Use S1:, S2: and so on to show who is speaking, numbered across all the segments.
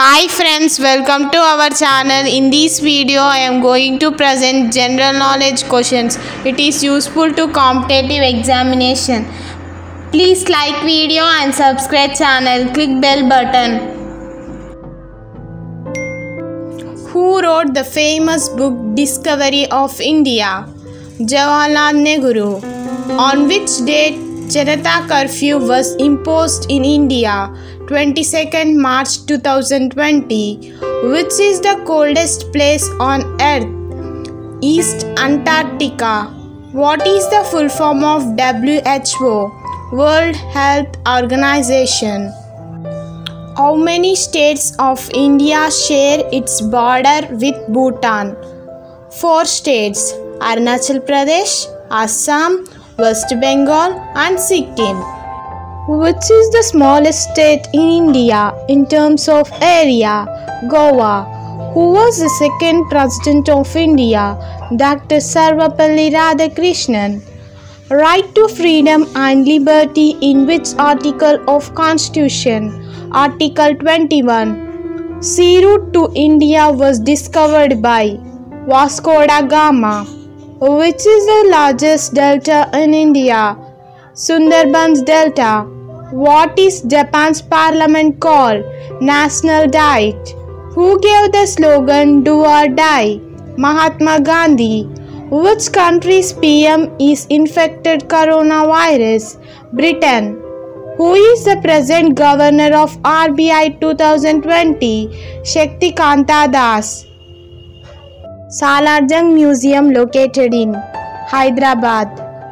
S1: Hi friends, welcome to our channel. In this video, I am going to present general knowledge questions. It is useful to competitive examination. Please like video and subscribe channel. Click bell button. Who wrote the famous book Discovery of India? Jawaharlal Nehru. On which date Janata curfew was imposed in India? 22nd March 2020. Which is the coldest place on earth? East Antarctica. What is the full form of WHO? World Health Organization. How many states of India share its border with Bhutan? Four states Arunachal Pradesh, Assam, West Bengal, and Sikkim. Which is the smallest state in India in terms of area? Goa. Who was the second president of India? Dr. Sarvepalli Radhakrishnan. Right to freedom and liberty in which article of Constitution? Article 21. Sea route to India was discovered by Vasco da Gama. Which is the largest delta in India? Sundarbans Delta. What is Japan's parliament called? National Diet. Who gave the slogan Do or Die? Mahatma Gandhi. Which country's PM is infected coronavirus? Britain. Who is the present governor of RBI 2020? Shaktikanta Das. Salarjung Museum located in Hyderabad.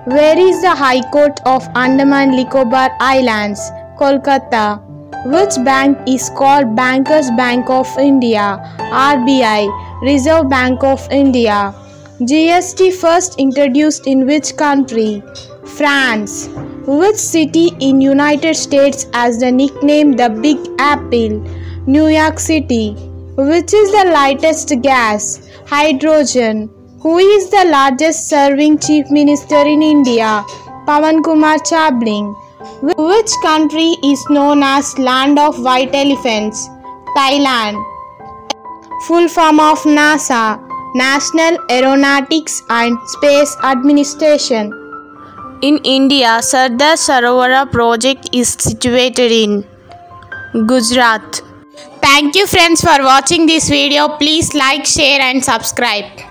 S1: Where is the High Court of Andaman Nicobar Islands? Kolkata. Which bank is called Bankers Bank of India? RBI, Reserve Bank of India. GST first introduced in which country? France. Which city in United States has the nickname the Big Apple? New York City. Which is the lightest gas? Hydrogen. Who is the largest serving chief minister in India? Pawan Kumar Chamling. Which country is known as land of white elephants? Thailand. Full form of NASA. National Aeronautics and Space Administration. In India, Sardar Sarovara project is situated in Gujarat. Thank you friends for watching this video. Please like, share and subscribe.